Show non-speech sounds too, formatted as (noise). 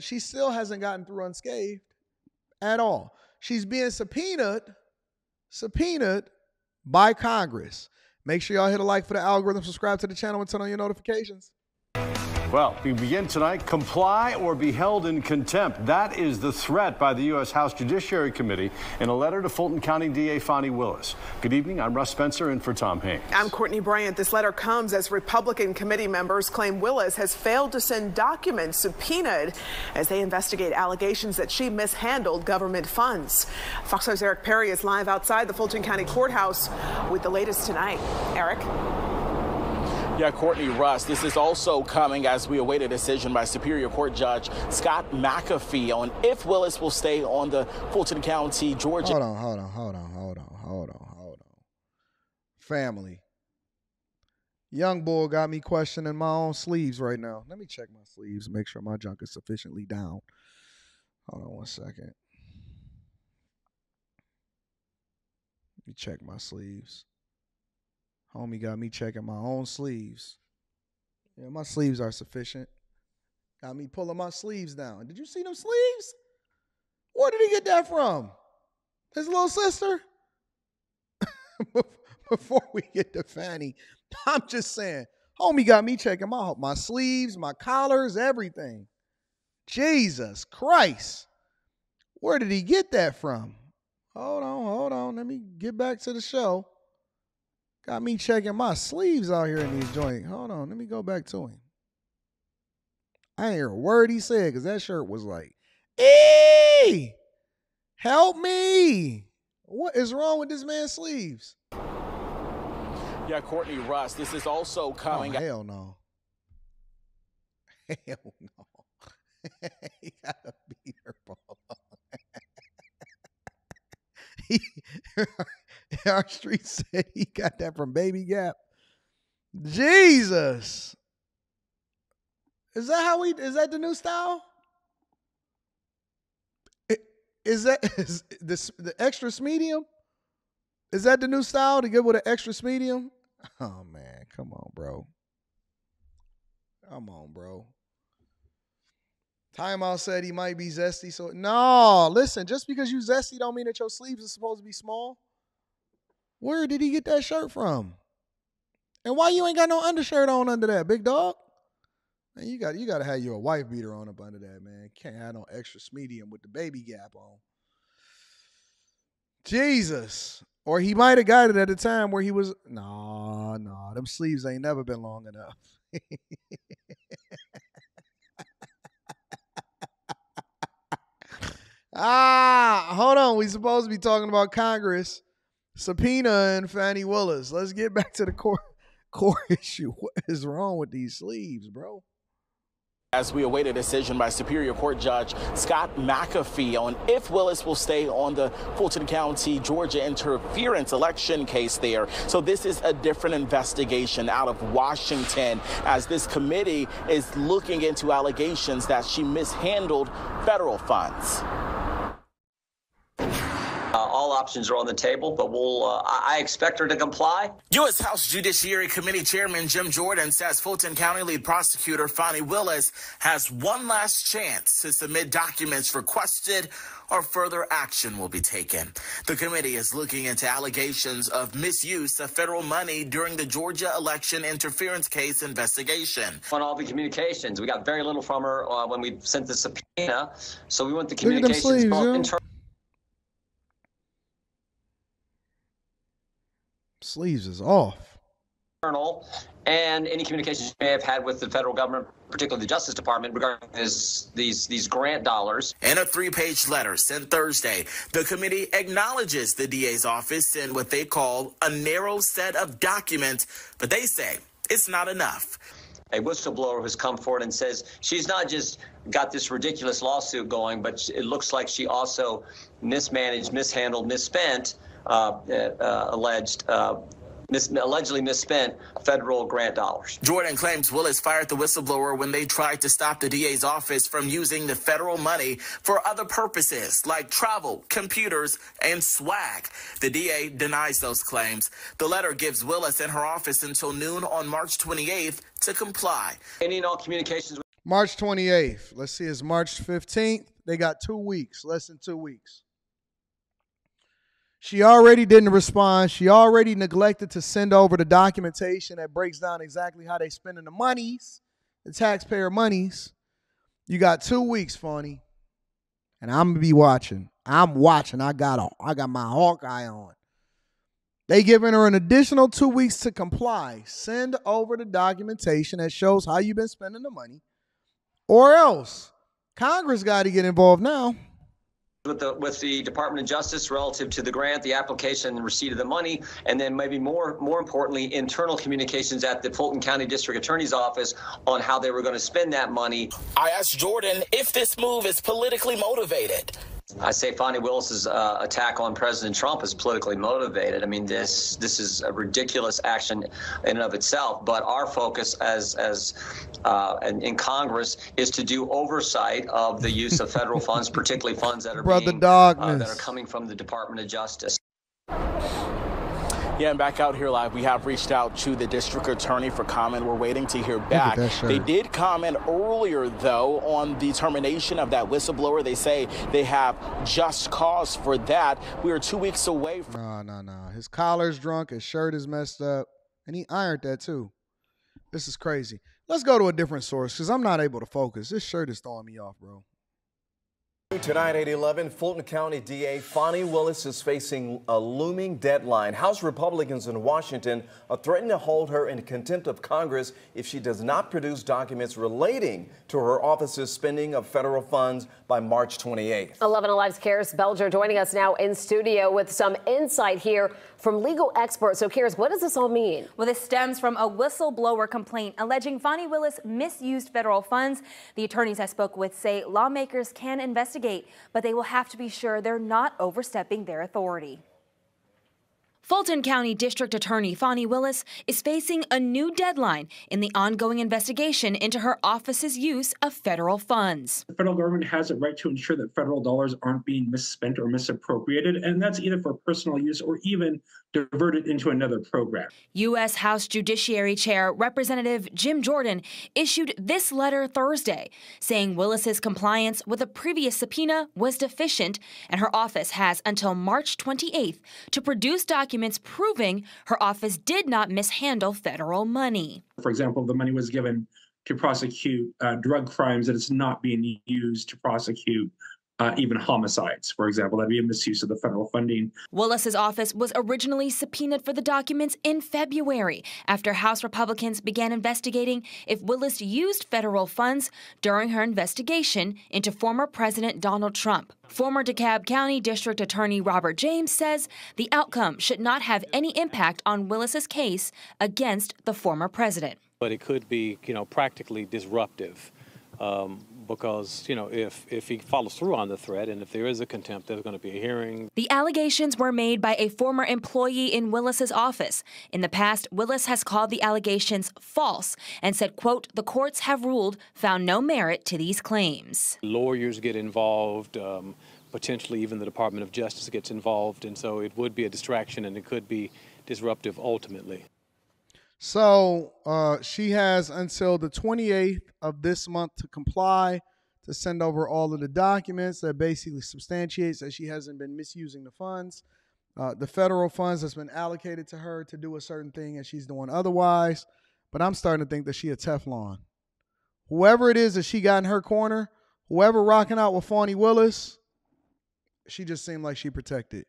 she still hasn't gotten through unscathed at all. She's being subpoenaed, subpoenaed by Congress. Make sure y'all hit a like for the algorithm, subscribe to the channel, and turn on your notifications. Well, we begin tonight. Comply or be held in contempt. That is the threat by the U.S. House Judiciary Committee in a letter to Fulton County DA Fani Willis. Good evening. I'm Russ Spencer in for Tom Haynes. I'm Courtney Bryant. This letter comes as Republican committee members claim Willis has failed to send documents subpoenaed as they investigate allegations that she mishandled government funds. Fox News' Eric Perry is live outside the Fulton County Courthouse with the latest tonight. Eric? Yeah, Courtney Russ, this is also coming as we await a decision by Superior Court Judge Scott McAfee on if Willis will stay on the Fulton County, Georgia. Hold on, hold on, hold on, hold on, hold on, hold on. Family. Young boy got me questioning my own sleeves right now. Let me check my sleeves, make sure my junk is sufficiently down. Hold on one second. Let me check my sleeves. Homie got me checking my own sleeves. Yeah, my sleeves are sufficient. Got me pulling my sleeves down. Did you see them sleeves? Where did he get that from? His little sister? (laughs) Before we get to Fani, (laughs) I'm just saying, homie got me checking my my sleeves, my collars, everything. Jesus Christ. Where did he get that from? Hold on, hold on. Let me get back to the show. Got me checking my sleeves out here in these joints. Hold on, let me go back to him. I ain't hear a word he said because that shirt was like, "Hey, help me! What is wrong with this man's sleeves?" Yeah, Courtney Russ, this is also oh, coming. Oh, hell no. (laughs) Hell no. (laughs) he got a beater ball. (laughs) he, (laughs) our street (laughs) said he got that from Baby Gap. Jesus. Is that how we is that the new style? Is that (laughs) is this the extra medium? Is that the new style to get with an extra medium? Oh man, come on, bro. Come on, bro. Timeout said he might be zesty. So no, listen, just because you zesty don't mean that your sleeves are supposed to be small. Where did he get that shirt from? And why you ain't got no undershirt on under that, big dog? Man, you got you got to have your wife beater on up under that, man. Can't have no extra medium with the baby gap on. Jesus. Or he might have got it at a time where he was nah, nah, them sleeves ain't never been long enough. (laughs) ah, hold on. We supposed to be talking about Congress subpoena and Fani Willis. Let's get back to the core (laughs) core (laughs) issue. What is wrong with these sleeves, bro? As we await a decision by Superior Court Judge Scott McAfee on if Willis will stay on the Fulton County, Georgia interference election case there. So this is a different investigation out of Washington as this committee is looking into allegations that she mishandled federal funds options are on the table, but we'll. Uh, I expect her to comply. U.S. House Judiciary Committee Chairman Jim Jordan says Fulton County lead prosecutor Fani Willis has one last chance to submit documents requested or further action will be taken. The committee is looking into allegations of misuse of federal money during the Georgia election interference case investigation. On all the communications, we got very little from her uh, when we sent the subpoena, so we want the communications sleeves, both internal. Sleeves is off. And any communications you may have had with the federal government, particularly the Justice Department, regarding this, these these grant dollars. In a three-page letter sent Thursday, the committee acknowledges the DA's office sent what they call a narrow set of documents, but they say it's not enough. A whistleblower has come forward and says she's not just got this ridiculous lawsuit going, but it looks like she also mismanaged, mishandled, misspent alleged uh, Mis- allegedly misspent federal grant dollars. Jordan claims Willis fired the whistleblower when they tried to stop the DA's office from using the federal money for other purposes like travel, computers, and swag. The DA denies those claims. The letter gives Willis and her office until noon on March 28th to comply. Any and all communications. March 28th. Let's see, it's March 15th. They got two weeks, less than two weeks. She already didn't respond. She already neglected to send over the documentation that breaks down exactly how they're spending the monies, the taxpayer monies. You got two weeks, Fani. And I'm gonna be watching. I'm watching. I got a, I got my Hawkeye on. They giving her an additional two weeks to comply. Send over the documentation that shows how you've been spending the money, or else Congress got to get involved now with the with the Department of Justice relative to the grant, the application, and receipt of the money, and then maybe more more importantly, internal communications at the Fulton County District Attorney's Office on how they were going to spend that money. I asked Jordan if this move is politically motivated. I say Fani Willis's uh, attack on President Trump is politically motivated. I mean, this this is a ridiculous action in and of itself. But our focus as as uh, in, in, Congress is to do oversight of the use of federal funds, (laughs) particularly funds that are Brother being, uh, that are coming from the Department of Justice. And back out here live, we have reached out to the district attorney for comment. We're waiting to hear back. They did comment earlier, though, on the termination of that whistleblower. They say they have just cause for that. We are two weeks away from. No, no, no. His collar's drunk, his shirt is messed up, and he ironed that too. This is crazy. Let's go to a different source because I'm not able to focus. This shirt is throwing me off, bro. Tonight at 11, Fulton County DA Fani Willis is facing a looming deadline. House Republicans in Washington are threatening to hold her in contempt of Congress if she does not produce documents relating to her office's spending of federal funds by March 28th. 11 Alive's Karis Belger joining us now in studio with some insight here from legal experts. So, Karis, what does this all mean? Well, this stems from a whistleblower complaint alleging Fani Willis misused federal funds. The attorneys I spoke with say lawmakers can investigate investigate, but they will have to be sure they're not overstepping their authority. Fulton County District Attorney Fani Willis is facing a new deadline in the ongoing investigation into her office's use of federal funds. The federal government has a right to ensure that federal dollars aren't being misspent or misappropriated, and that's either for personal use or even diverted into another program. U.S. House Judiciary Chair Representative Jim Jordan issued this letter Thursday, saying Willis's compliance with a previous subpoena was deficient, and her office has until March 28th to produce documents proving her office did not mishandle federal money. For example, the money was given to prosecute uh, drug crimes that it's not being used to prosecute uh, even homicides, for example. That'd be a misuse of the federal funding. Willis's office was originally subpoenaed for the documents in February after House Republicans began investigating if Willis used federal funds during her investigation into former President Donald Trump. Former DeKalb County District Attorney Robert James says the outcome should not have any impact on Willis's case against the former president. But it could be, you know, practically disruptive. Um, because you know if if he follows through on the threat and if there is a contempt there's going to be a hearing. The allegations were made by a former employee in willis's office. In the past willis has called the allegations false and said quote the courts have ruled found no merit to these claims. Lawyers get involved um, potentially even the department of justice gets involved and so it would be a distraction and it could be disruptive ultimately so uh, she has until the 28th of this month to comply to send over all of the documents that basically substantiates that she hasn't been misusing the funds, uh, the federal funds that's been allocated to her to do a certain thing and she's doing otherwise. But I'm starting to think that she a Teflon. Whoever it is that she got in her corner, whoever rocking out with Fani Willis, she just seemed like she protected.